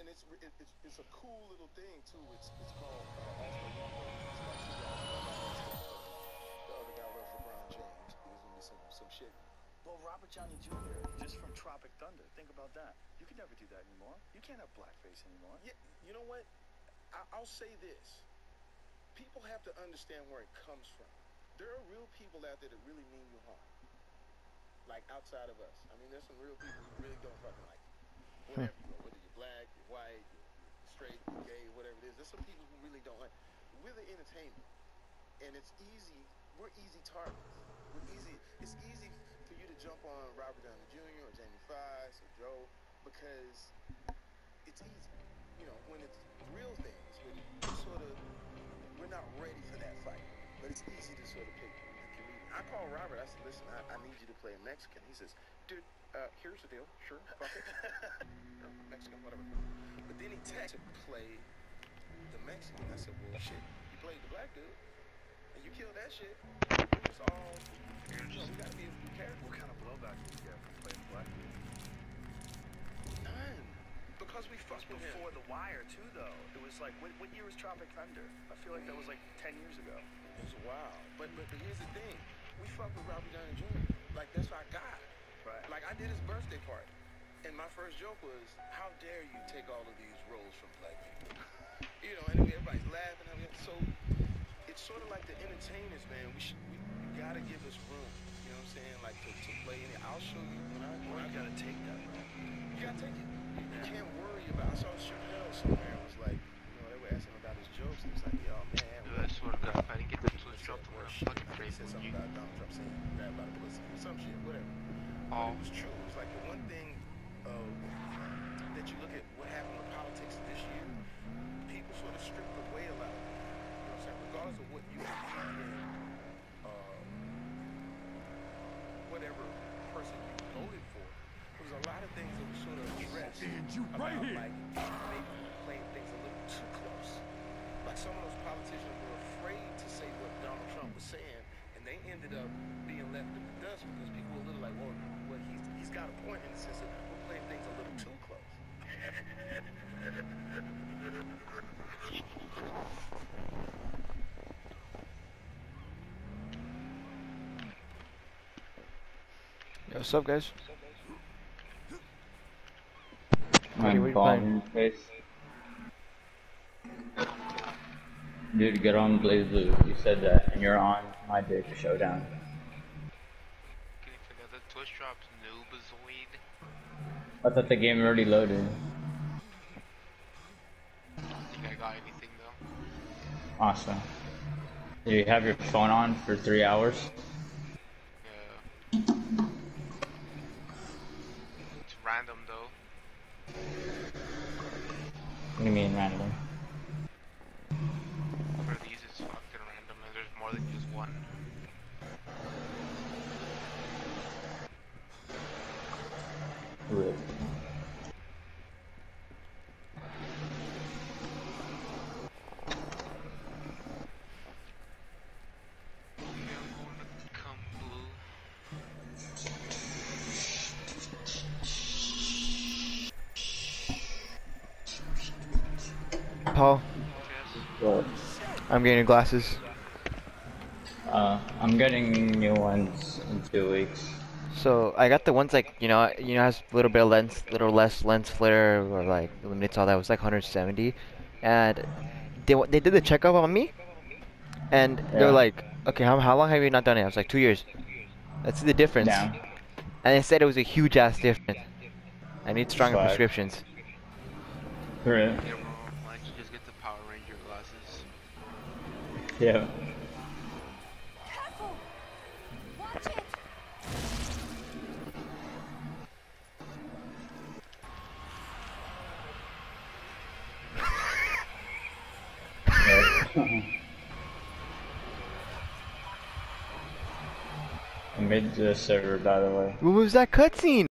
and it's, it, it's it's a cool little thing too. It's it's called uh, All-Star Weekend. It's got two guys. The other guy LeBron James. Gonna be some some shit. Well, Robert Downey Jr. just from Tropic Thunder. Think about that. You can never do that anymore. You can't have blackface anymore. Yeah, you know what? I, I'll say this. People have to understand where it comes from. There are real people out there that really mean you harm. Like outside of us. I mean, there's some real people who really don't fucking like you. Whatever you you're black, you're white, you're straight, you're gay, whatever it is. There's some people who really don't like. We're the entertainment, and it's easy. We're easy targets. We're easy. It's easy for you to jump on Robert Downey Jr. or Jamie Foxx or Joe because it's easy. You know, when it's real things, when sort of we're not ready for that fight. But it's easy to sort of pick. I called Robert. I said, listen, I, I need you to play a Mexican. He says, dude, uh, here's the deal. Sure, fuck it. No, Mexican, whatever. But then he texted to play the Mexican. I said, well, shit, you played the black dude, and you killed that shit. It's all, you know, we gotta be a character. What kind of blowback did you get from playing black? None. Because we fucked with him. Before The Wire, too, though. It was like, what, what year was Tropic Thunder? I feel like that was like 10 years ago. It was wild. But, but, but here's the thing. We fucked with Robert Downey Jr. Like, that's our guy. Right. Like I did his birthday party, and my first joke was, "How dare you take all of these roles from black people?" You know, and everybody's laughing. I mean, so it's sort of like the entertainers, man. We should, we, you gotta give us room. You know what I'm saying? Like to, to play in it. I'll show you when I. Well, When I you gotta take that, bro. You gotta take it. You can't worry about. I saw Chappelle somewhere. It was like, you know, they were asking about his jokes. And it's like, yo, man. Dude, I swear to God, if I didn't get the twist dropped, I'm gonna fucking I pray think he said for something you. about Donald Trump saying grab by the pussy or some shit, whatever. Oh. But it was true. It was like the one thing uh, that you look at what happened with politics this year, people sort of stripped the whale out. You know what I'm saying? Regardless of what you believe in, uh, whatever person you voted for, there was a lot of things that were sort of addressed And you about right here. like maybe playing things a little too close. Like some of those politicians were afraid to say what Donald Trump was saying, and they ended up being left in the dust because people were a little like, well, well he's, he's got a point in the sense that we're playing things a little too close. Yo, what's up, guys? I'm what are you falling playing? face. Dude, get on Blaze Blue. You said that, and you're on my dick showdown. Can you forget the twist drops, noobazoid? I thought the game already loaded. I think I got anything though. Awesome. Do you have your phone on for three hours? Yeah. It's random though. What do you mean random? For these, it's fucking random, and there's more than just one. Rip. I'm going to come blue. Paul, Yes. I'm getting your glasses. uh, I'm getting new ones in two weeks. So I got the ones like you know you know has a little bit of lens, little less lens flare or like eliminates all that. It was like 170, and they they did the checkup on me, and they're like, okay, how how long have you not done it? I was like two years. That's the difference. Down. And they said it was a huge ass difference. I need stronger Fuck. prescriptions. Rip. Yeah, I made the server, by the way. What was that cutscene?